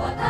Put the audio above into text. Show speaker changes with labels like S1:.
S1: Botar.